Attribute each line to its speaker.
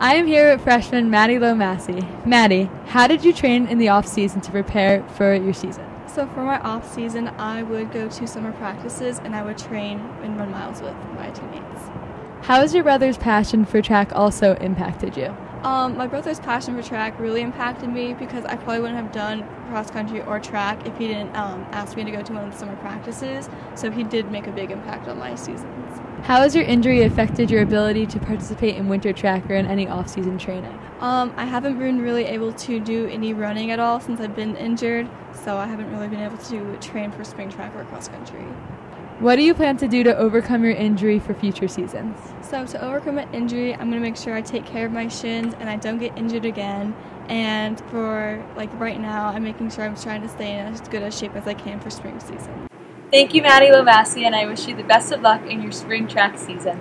Speaker 1: I am here with freshman Maddie Lowe-Masi. Maddie, how did you train in the off season to prepare for your season?
Speaker 2: So for my off season, I would go to summer practices and I would train and run miles with my teammates.
Speaker 1: How has your brother's passion for track also impacted you?
Speaker 2: Um, my brother's passion for track really impacted me because I probably wouldn't have done cross country or track if he didn't um, ask me to go to one of the summer practices. So he did make a big impact on my seasons.
Speaker 1: How has your injury affected your ability to participate in winter track or in any off season training?
Speaker 2: Um, I haven't been really able to do any running at all since I've been injured, so I haven't really been able to train for spring track or cross country.
Speaker 1: What do you plan to do to overcome your injury for future seasons?
Speaker 2: So to overcome an injury, I'm going to make sure I take care of my shins and I don't get injured again. And for like right now, I'm making sure I'm trying to stay in as good a shape as I can for spring season.
Speaker 1: Thank you, Maddie Lowe-Masi, and I wish you the best of luck in your spring track season.